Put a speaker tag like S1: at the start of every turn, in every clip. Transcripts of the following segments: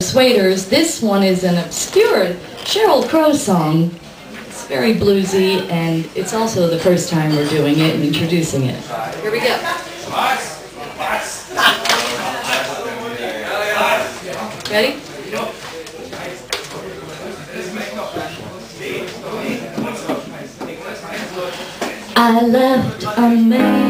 S1: Persuaders. This one is an obscure Sheryl Crow song. It's very bluesy, and it's also the first time we're doing it and introducing it. Here we go. Ready? I left a man.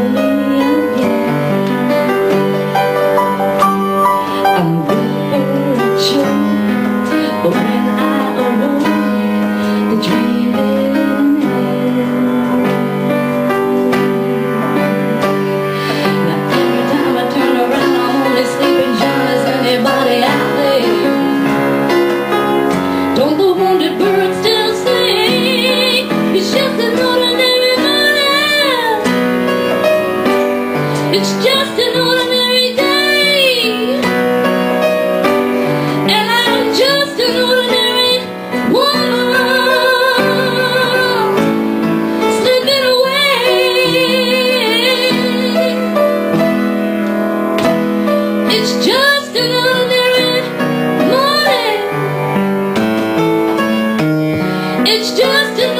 S1: Hallelujah. just morning. It's just another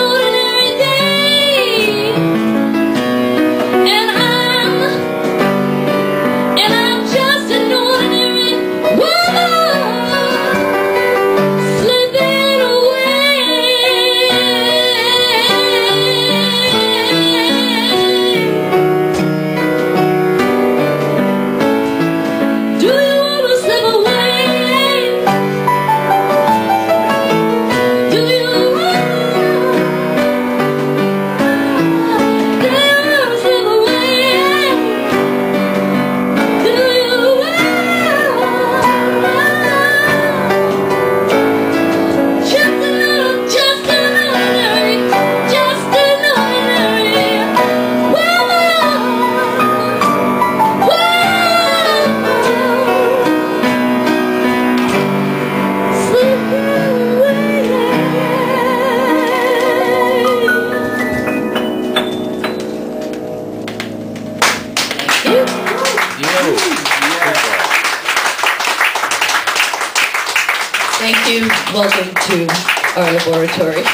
S1: you. Welcome to our laboratory.